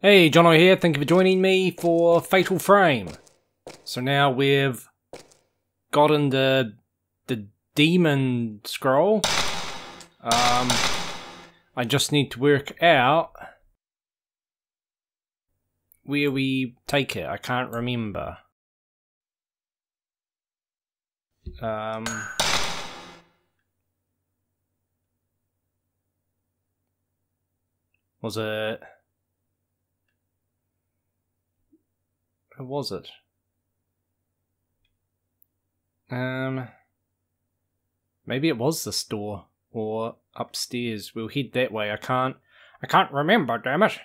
Hey, Jono here. Thank you for joining me for Fatal Frame. So now we've gotten the the demon scroll. Um, I just need to work out where we take it. I can't remember. Um. Was it... was it? Um... Maybe it was the store. Or upstairs. We'll head that way. I can't... I can't remember, damn it!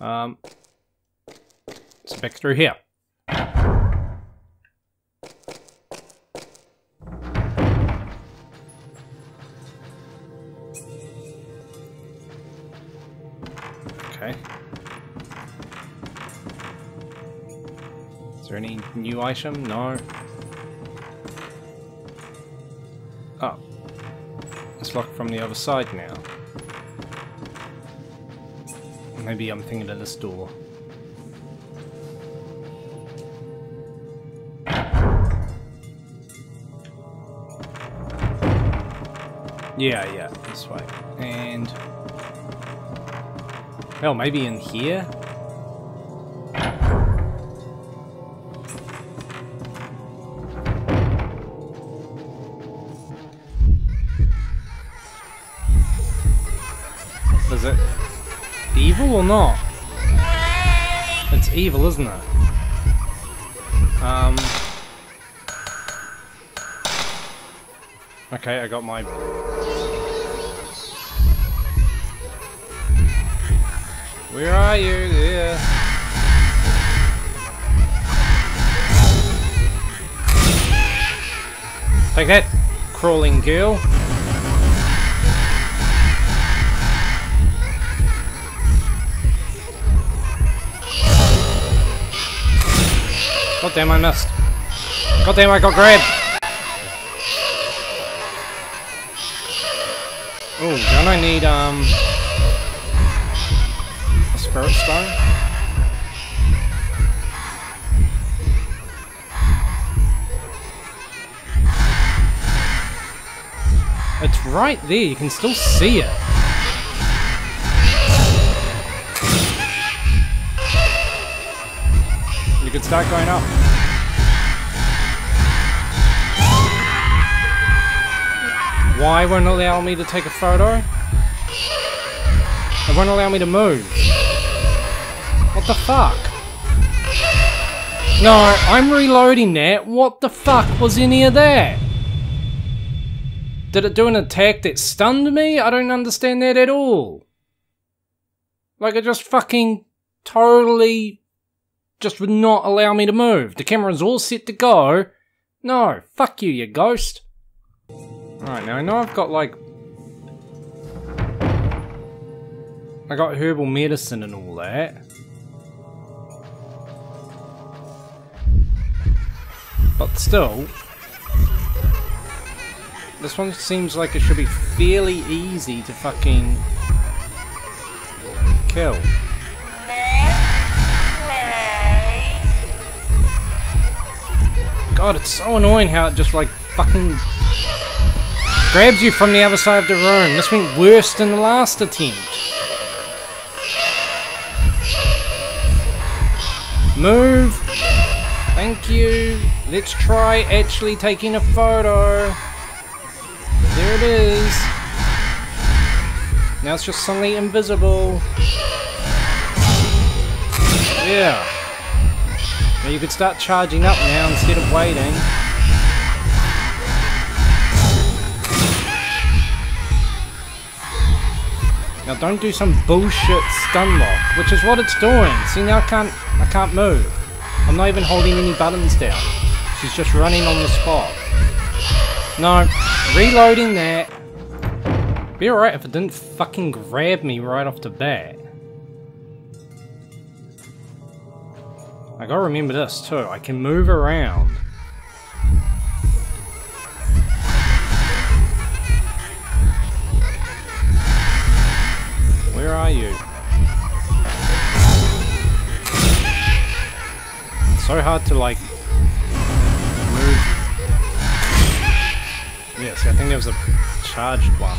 Um... It's back through here. Okay. There any new item? No. Oh. It's locked from the other side now. Maybe I'm thinking of this door. Yeah, yeah, this way. And... Well, maybe in here? Not? It's evil, isn't it? Um... Okay, I got my Where are you? Yeah. Take that, crawling girl. God damn, I missed. God damn, I got grabbed. Oh, don't I need, um spirit stone. It's right there, you can still see it. Start going up. Why won't allow me to take a photo? It won't allow me to move. What the fuck? No, I'm reloading that. What the fuck was any of that? Did it do an attack that stunned me? I don't understand that at all. Like it just fucking totally just would not allow me to move. The camera's all set to go. No, fuck you, you ghost. Alright, now I know I've got like... I got herbal medicine and all that. But still, this one seems like it should be fairly easy to fucking kill. God, it's so annoying how it just like fucking grabs you from the other side of the room. This went worse than the last attempt. Move! Thank you! Let's try actually taking a photo. There it is. Now it's just suddenly invisible. Yeah. You could start charging up now instead of waiting. Now don't do some bullshit stun lock, which is what it's doing. See now I can't I can't move. I'm not even holding any buttons down. She's just running on the spot. No, reloading that. Be alright if it didn't fucking grab me right off the bat. I gotta remember this too, I can move around. Where are you? It's so hard to like move. Yes, I think there was a charged one.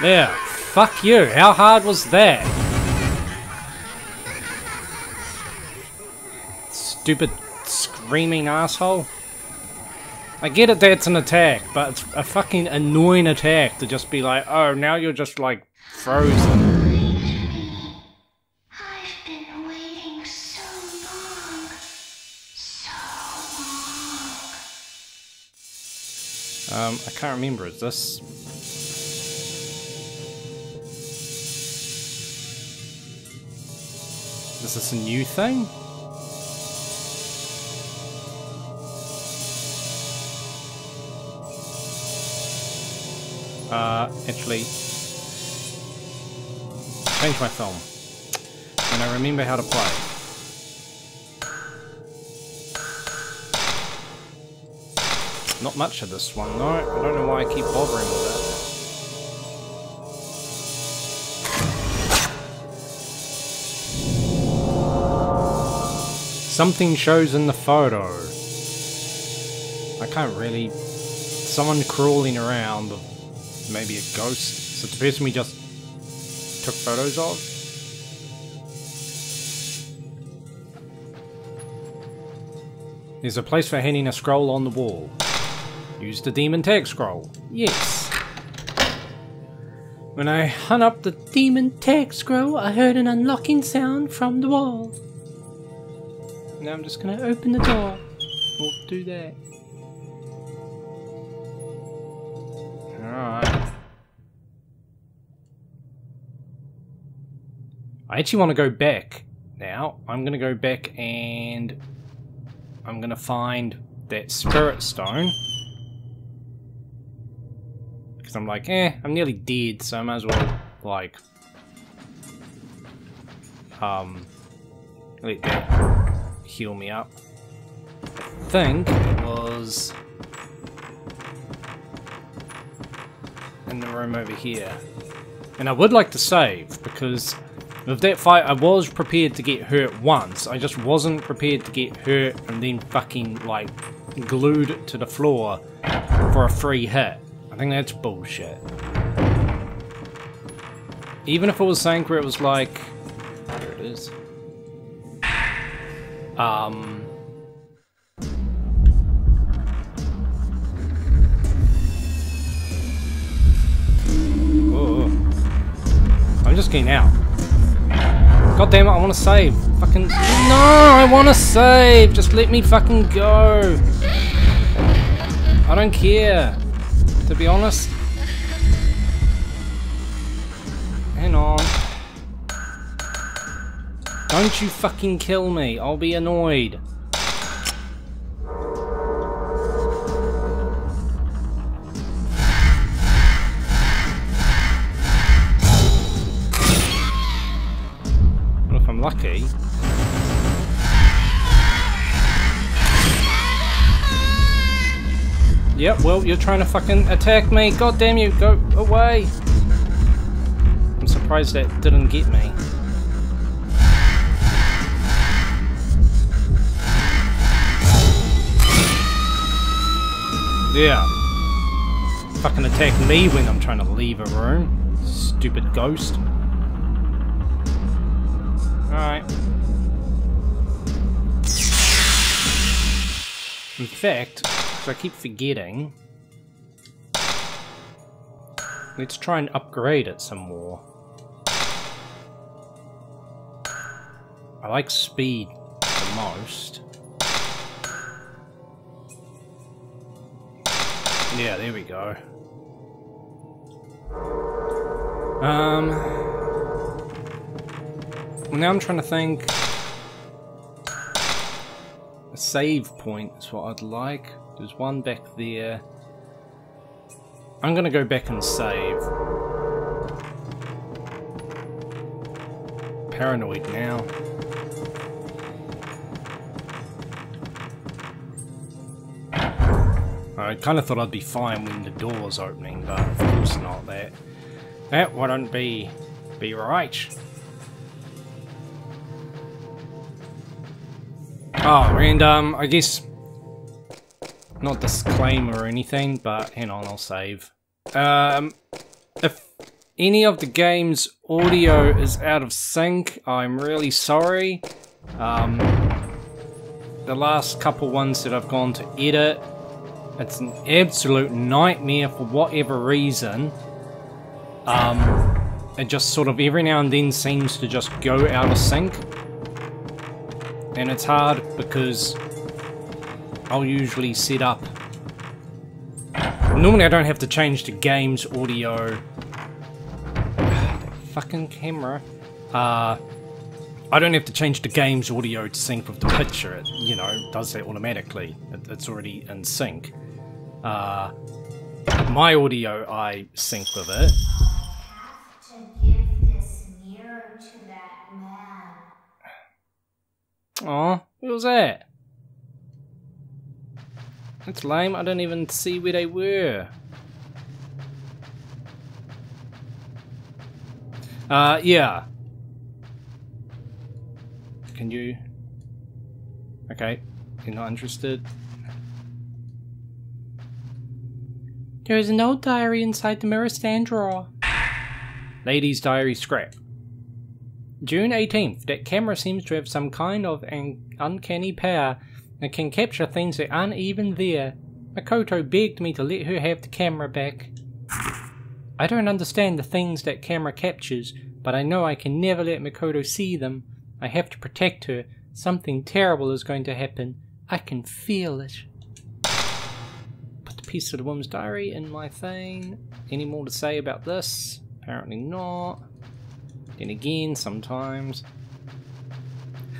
There. Fuck you. How hard was that? Stupid screaming asshole. I get it that's an attack, but it's a fucking annoying attack to just be like, oh, now you're just like frozen. I've been waiting so long. So long. Um, I can't remember. Is this? Is this a new thing? Uh, actually, change my film. And I remember how to play. Not much of this one, though. I don't know why I keep bothering with it. Something shows in the photo. I can't really... Someone crawling around, maybe a ghost. So the person we just took photos of. There's a place for hanging a scroll on the wall. Use the demon tag scroll. Yes. When I hung up the demon tag scroll, I heard an unlocking sound from the wall. Now I'm just gonna open the door. We'll do that. Alright. I actually want to go back now. I'm gonna go back and I'm gonna find that spirit stone. Because I'm like, eh, I'm nearly dead, so I might as well, like, um, let that heal me up. I think it was in the room over here. And I would like to save, because with that fight I was prepared to get hurt once, I just wasn't prepared to get hurt and then fucking, like, glued to the floor for a free hit. I think that's bullshit. Even if it was saying where it was like... Um... I'm just getting out. God damn it, I want to save. Fucking... No, I want to save! Just let me fucking go. I don't care. To be honest. Don't you fucking kill me. I'll be annoyed. Lucky. Yep, well, you're trying to fucking attack me. God damn you, go away. I'm surprised that didn't get me. Yeah. Fucking attack me when I'm trying to leave a room. Stupid ghost. Alright. In fact, I keep forgetting, let's try and upgrade it some more. I like speed the most. Yeah, there we go. Um. Well, now I'm trying to think. A save point is what I'd like. There's one back there. I'm gonna go back and save. Paranoid now. I kind of thought I'd be fine when the door was opening, but of course not. That that wouldn't be be right. Oh, and um, I guess not disclaimer or anything, but hang on, I'll save. Um, if any of the game's audio is out of sync, I'm really sorry. Um, the last couple ones that I've gone to edit, it's an absolute nightmare for whatever reason. Um, it just sort of every now and then seems to just go out of sync. And it's hard because I'll usually set up... Normally I don't have to change the game's audio. fucking camera. Uh, I don't have to change the game's audio to sync with the picture. It, you know, does that automatically. It, it's already in sync. Uh, my audio, I sync with it. Aw, what was that? That's lame, I don't even see where they were. Uh, yeah. Can you... Okay, you're not interested. There is an old diary inside the mirror stand drawer. Lady's diary scrap. June 18th, that camera seems to have some kind of an uncanny power and can capture things that aren't even there. Makoto begged me to let her have the camera back. I don't understand the things that camera captures, but I know I can never let Makoto see them. I have to protect her. Something terrible is going to happen. I can feel it. Put the piece of the woman's diary in my thing. Any more to say about this? Apparently not. Then again, sometimes.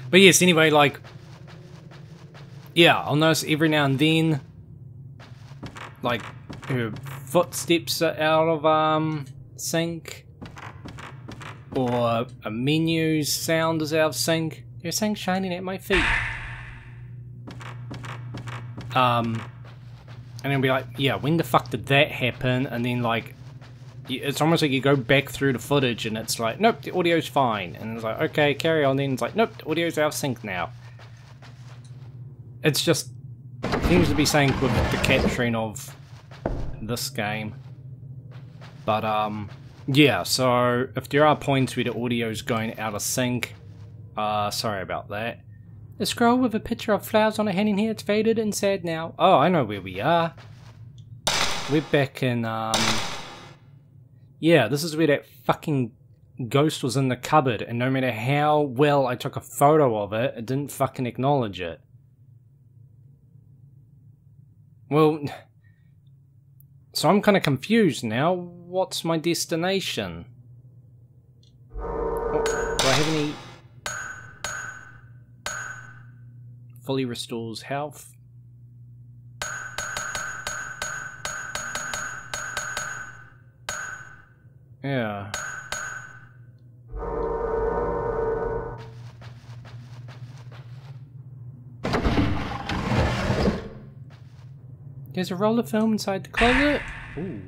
But yes, anyway, like, yeah, I'll notice every now and then, like, her footsteps are out of um sync, or a menu's sound is out of sync. There's something shining at my feet. Um, and it'll be like, yeah, when the fuck did that happen? And then like, it's almost like you go back through the footage and it's like, nope, the audio's fine. And it's like, okay, carry on. Then it's like, nope, the audio's out of sync now. It's just seems to be saying with the capturing of this game. But um yeah, so if there are points where the audio is going out of sync, uh sorry about that. The scroll with a picture of flowers on it hanging here, it's faded and sad now. Oh, I know where we are. We're back in um Yeah, this is where that fucking ghost was in the cupboard and no matter how well I took a photo of it, it didn't fucking acknowledge it. Well, so I'm kind of confused now. What's my destination? Oh, do I have any... Fully restores health. Yeah. There's a roll of film inside the closet. Ooh.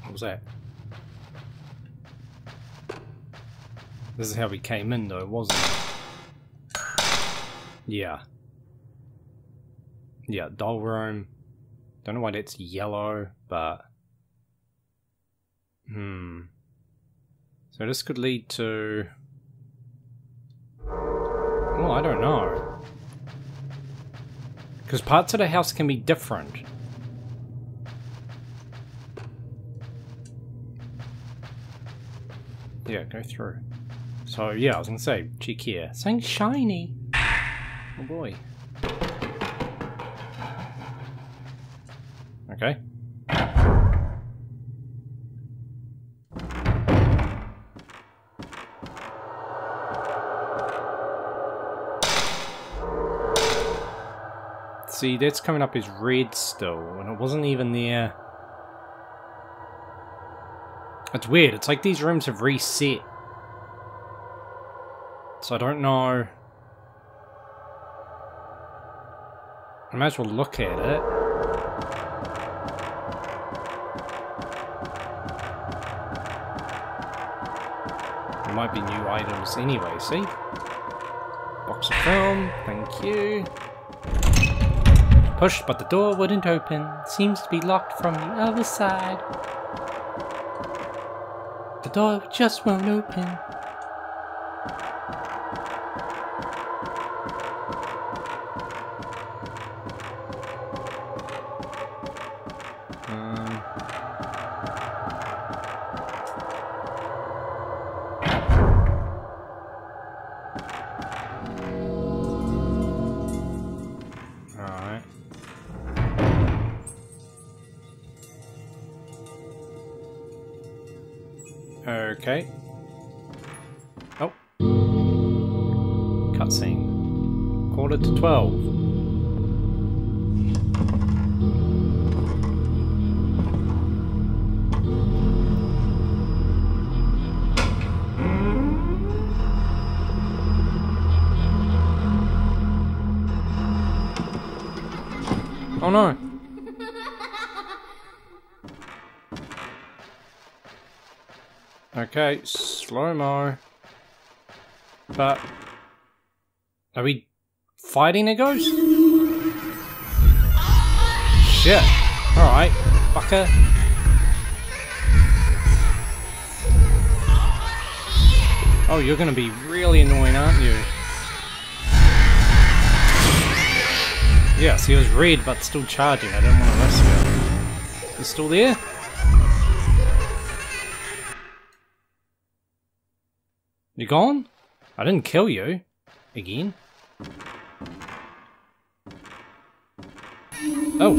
What was that? This is how we came in though, wasn't it? Yeah. Yeah, doll room. Don't know why that's yellow, but... Hmm. So this could lead to... I don't know. Because parts of the house can be different. Yeah, go through. So, yeah, I was gonna say, cheek here. Something shiny! Oh boy. Okay. See, that's coming up as red still, and it wasn't even there. It's weird, it's like these rooms have reset. So I don't know. I might as well look at it. There might be new items anyway, see? Box of film, thank you. Pushed, but the door wouldn't open. Seems to be locked from the other side. The door just won't open. Okay. Oh. Cutscene. Quarter to twelve. Okay, slow mo. But are we fighting a ghost? Shit. Alright, fucker. Oh, you're gonna be really annoying, aren't you? Yes, he was red but still charging. I do not want to risk it. He's still there? Gone? I didn't kill you. Again. Oh.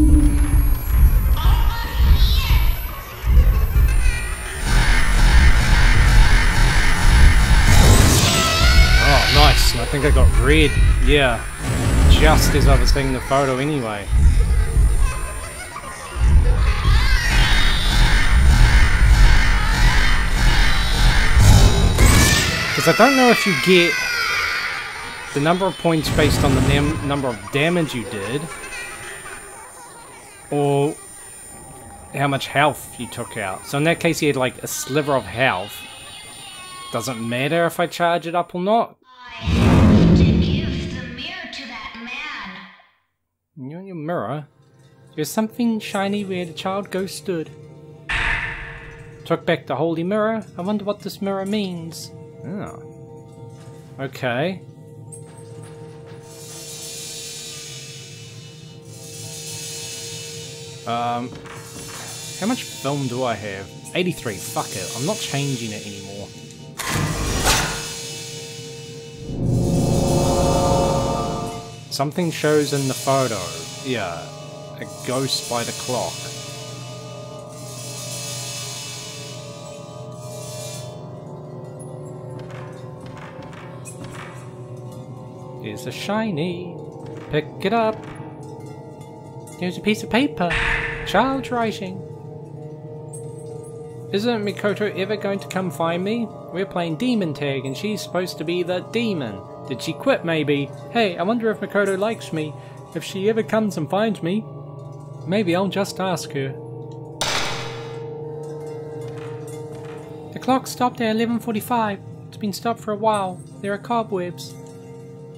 Oh, nice. I think I got red. Yeah. Just as I was taking the photo anyway. Because I don't know if you get the number of points based on the num number of damage you did, or how much health you took out. So in that case, you had like a sliver of health. Doesn't matter if I charge it up or not. You're in your mirror. There's something shiny where the child ghost stood. Took back the holy mirror. I wonder what this mirror means. Oh. Okay. Um, how much film do I have? 83. Fuck it. I'm not changing it anymore. Something shows in the photo. Yeah. A ghost by the clock. Here's a shiny. Pick it up. Here's a piece of paper. Child's writing. Isn't Mikoto ever going to come find me? We're playing demon tag and she's supposed to be the demon. Did she quit maybe? Hey, I wonder if Mikoto likes me. If she ever comes and finds me, maybe I'll just ask her. The clock stopped at 11.45. It's been stopped for a while. There are cobwebs.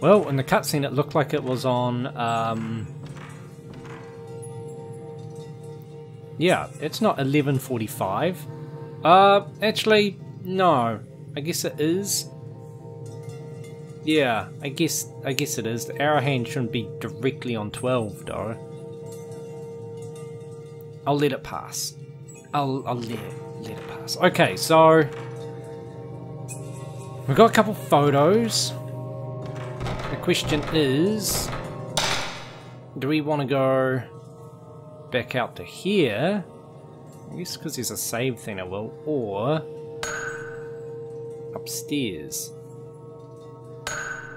Well, in the cutscene it looked like it was on, um... Yeah, it's not 11.45. Uh, actually, no. I guess it is. Yeah, I guess I guess it is. The arrow hand shouldn't be directly on 12 though. I'll let it pass. I'll I'll let let it pass. Okay, so we've got a couple photos. Question is do we want to go back out to here? I guess because there's a save thing I will, or upstairs.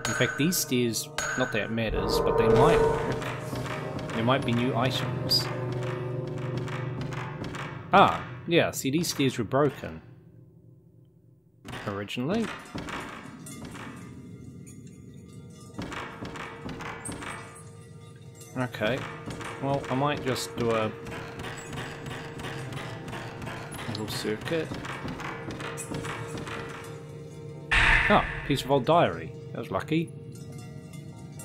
In fact, these stairs, not that it matters, but they might. There might be new items. Ah, yeah, see these stairs were broken. Originally. Okay. Well, I might just do a little circuit. Oh, piece of old diary. That was lucky.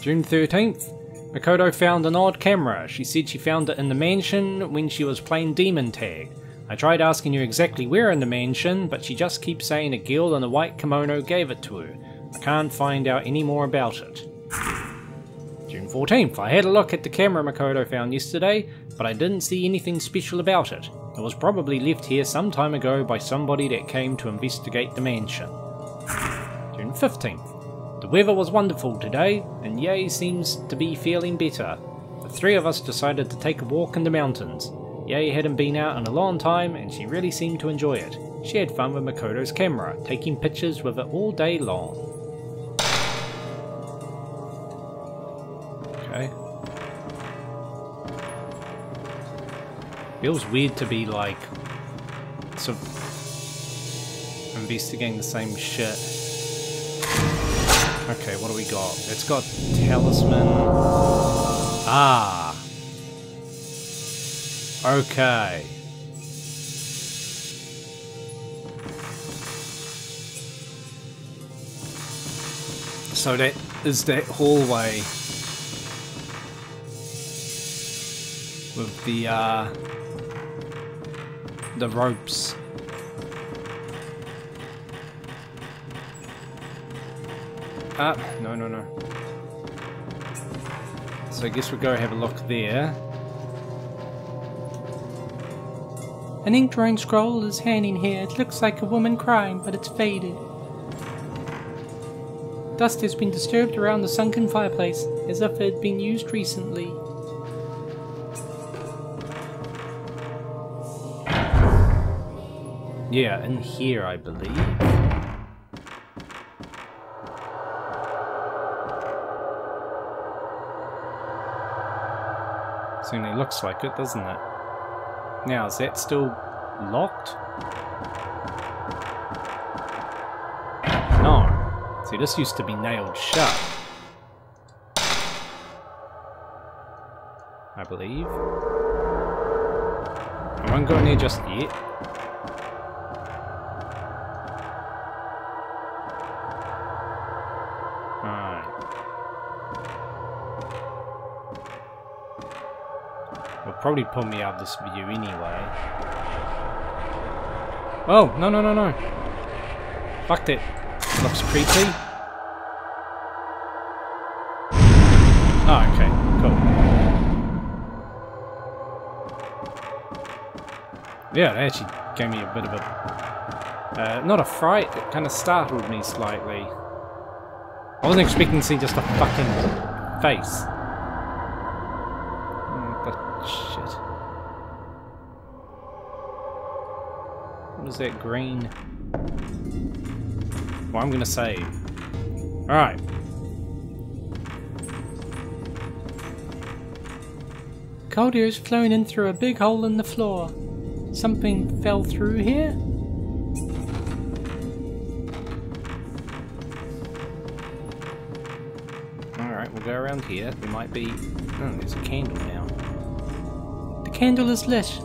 June 13th. Makoto found an odd camera. She said she found it in the mansion when she was playing Demon Tag. I tried asking her exactly where in the mansion, but she just keeps saying a girl in a white kimono gave it to her. I can't find out any more about it. June 14th. I had a look at the camera Makoto found yesterday, but I didn't see anything special about it. It was probably left here some time ago by somebody that came to investigate the mansion. June 15th. The weather was wonderful today, and Yae seems to be feeling better. The three of us decided to take a walk in the mountains. Yae hadn't been out in a long time, and she really seemed to enjoy it. She had fun with Makoto's camera, taking pictures with it all day long. Feels weird to be like of investigating the same shit. Okay, what do we got? It's got talisman. Ah. Okay. So that is that hallway with the uh the ropes. Ah, no, no, no. So I guess we'll go have a look there. An ink drawing scroll is hanging here. It looks like a woman crying, but it's faded. Dust has been disturbed around the sunken fireplace, as if it had been used recently. Yeah, in here, I believe. Certainly looks like it, doesn't it? Now, is that still locked? No. See, this used to be nailed shut. I believe. I won't go in there just yet. Probably pull me out of this view anyway. Oh, no, no, no, no. Fucked it. Looks creepy. Oh, okay, cool. Yeah, it actually gave me a bit of a... Uh, not a fright, it kind of startled me slightly. I wasn't expecting to see just a fucking face. What is that green? Well, I'm gonna save. Alright. Cold air is flowing in through a big hole in the floor. Something fell through here? Alright, we'll go around here. There might be... Oh, there's a candle now. The candle is lit.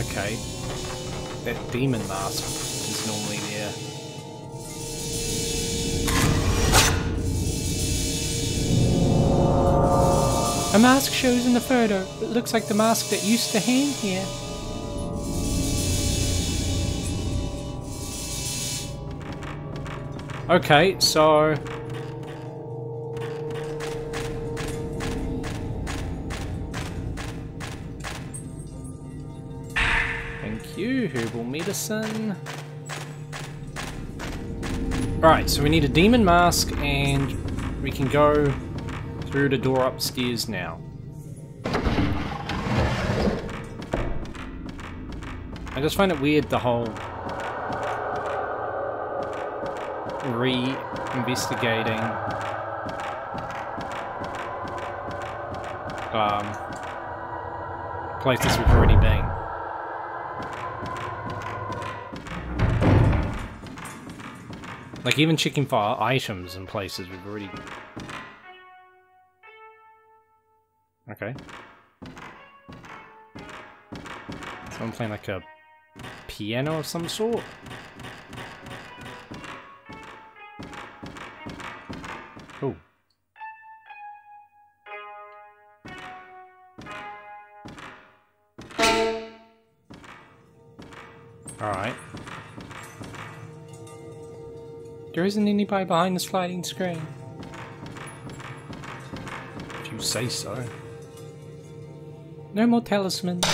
Okay. That demon mask is normally there. A mask shows in the photo. It looks like the mask that used to hang here. Okay, so... medicine. Alright, so we need a demon mask and we can go through the door upstairs now. I just find it weird the whole re-investigating um, places we've already been. Like even checking for items and places, we've already... Okay. So I'm playing like a piano of some sort? There isn't anybody behind the sliding screen. If you say so. No more talismans.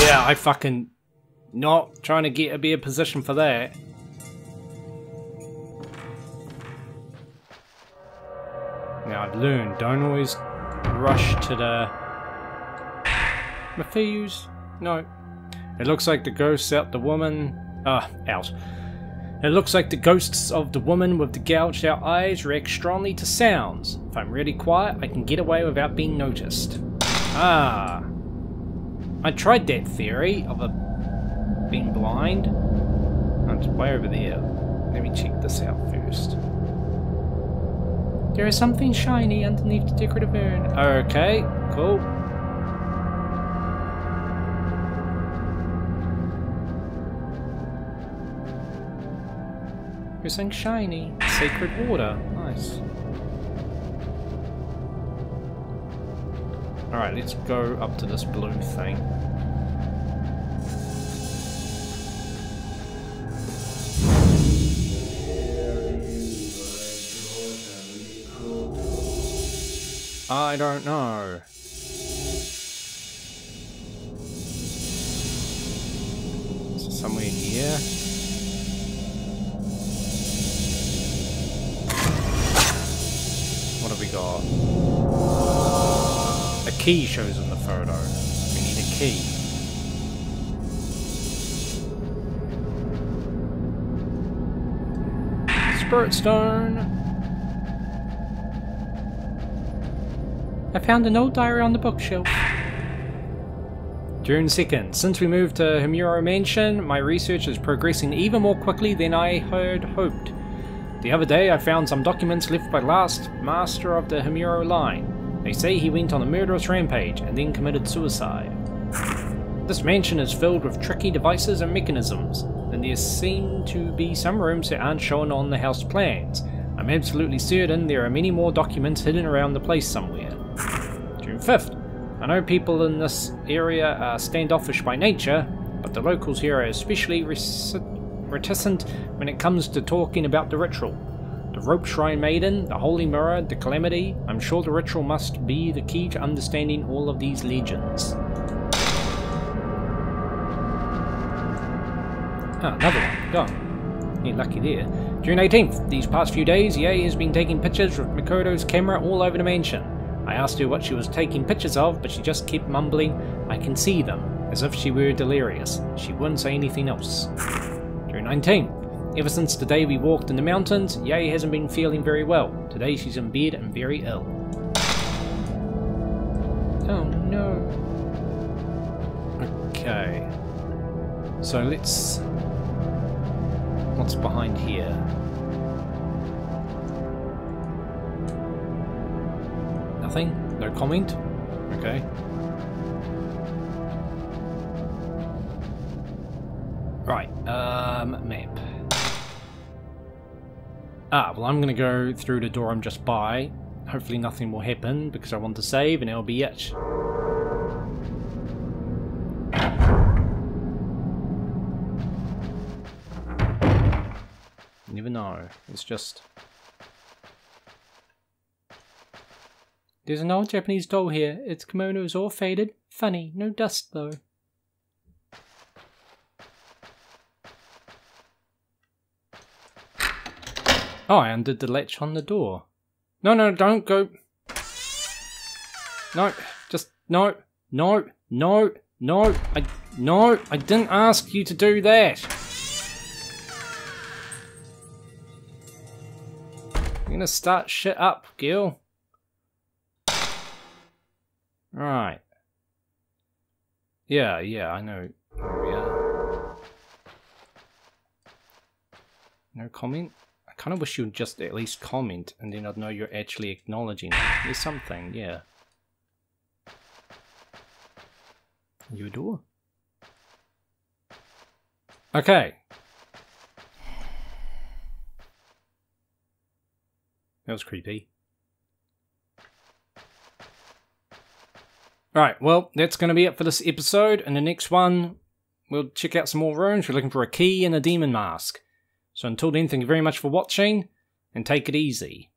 Yeah, I fucking not trying to get a better position for that. Now I've learned, don't always rush to the Refuse. No. It looks like the ghosts out the woman ah, out. It looks like the ghosts of the woman with the gouged out eyes react strongly to sounds. If I'm really quiet, I can get away without being noticed. Ah. I tried that theory of a being blind. Oh, it's way over there. Let me check this out first. There is something shiny underneath the decorative urn. Okay, cool. There's shiny. Sacred water. Nice. Alright, let's go up to this blue thing. I don't know. Is it somewhere here? We got? A key shows in the photo. We need a key. Spirit stone. I found an old diary on the bookshelf. June 2nd. Since we moved to Himuro Mansion, my research is progressing even more quickly than I had hoped. The other day, I found some documents left by last master of the Himuro line. They say he went on a murderous rampage and then committed suicide. This mansion is filled with tricky devices and mechanisms, and there seem to be some rooms that aren't shown on the house plans. I'm absolutely certain there are many more documents hidden around the place somewhere. June 5th. I know people in this area are standoffish by nature, but the locals here are especially reticent when it comes to talking about the ritual. The Rope Shrine Maiden, the Holy Mirror, the Calamity, I'm sure the ritual must be the key to understanding all of these legends. Ah, another one. Go. You're lucky there. June 18th. These past few days, Yae has been taking pictures with Makoto's camera all over the mansion. I asked her what she was taking pictures of, but she just kept mumbling, I can see them, as if she were delirious. She wouldn't say anything else. June 19th. Ever since the day we walked in the mountains, Yae hasn't been feeling very well. Today she's in bed and very ill. Oh no. Okay. So let's... What's behind here? Nothing? No comment? Okay. Um, map. Ah, well I'm gonna go through the door I'm just by. Hopefully nothing will happen because I want to save and that'll be it. Never know. It's just... There's an old Japanese doll here. Its kimono is all faded. Funny, no dust though. Oh, I undid the latch on the door. No, no, don't go. No, just no, no, no, no, I, no, I didn't ask you to do that. You're gonna start shit up, Gil. Right. Yeah, yeah, I know where we are. No comment. Kind of wish you'd just at least comment and then I'd know you're actually acknowledging. There's something, yeah. You a door? Okay. That was creepy. Alright, well, that's going to be it for this episode. In the next one, we'll check out some more rooms. We're looking for a key and a demon mask. So until then, thank you very much for watching, and take it easy.